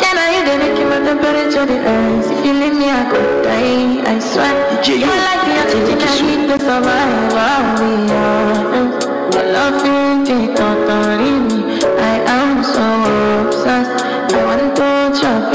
Can I even make you the better to the eyes? If you leave me, I could die, I swear. DJ, you like the I think I need to survive. I'll be honest. Your love is the thought me. I am so obsessed. I want to chop